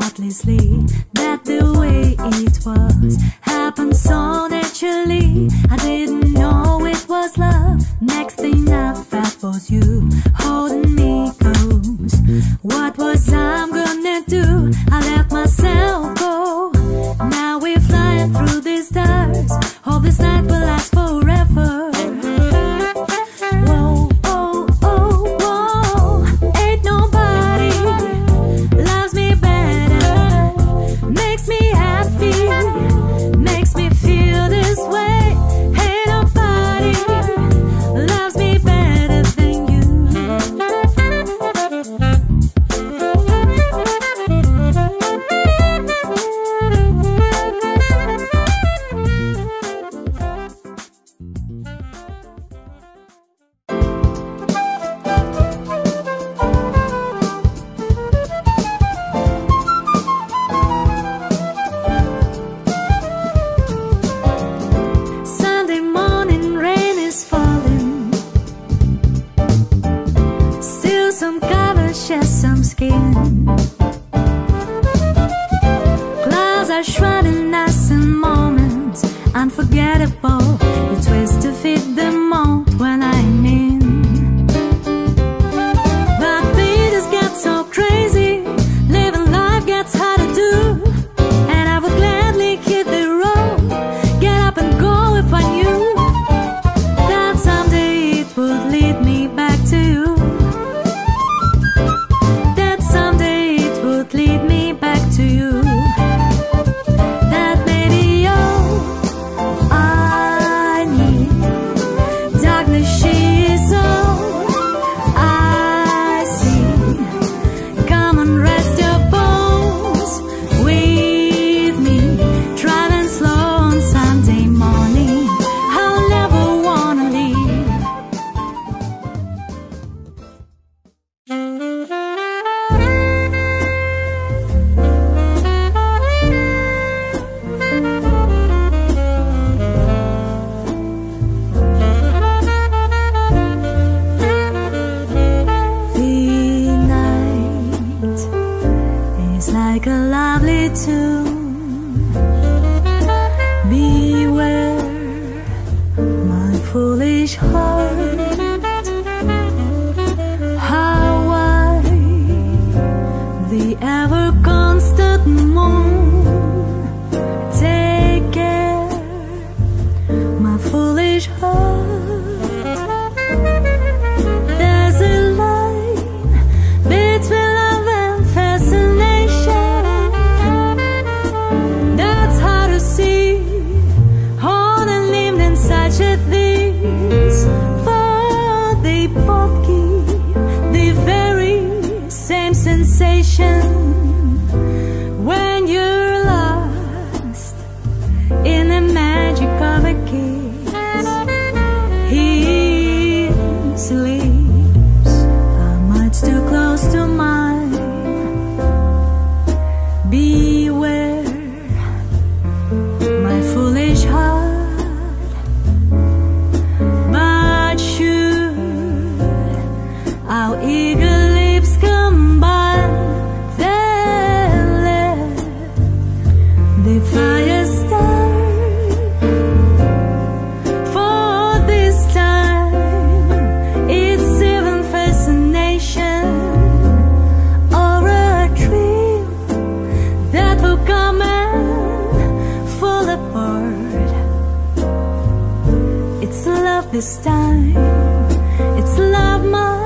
thoughtlessly that the way it was happened so naturally. I didn't know it was love. Next thing I felt was you holding me close. What was I gonna do? I let myself go. Now we're flying through the stars. All this night. like a lovely tune. Beware my foolish heart. Beware, my foolish heart. But sure, our eager lips combine. Then let this time. It's love, my.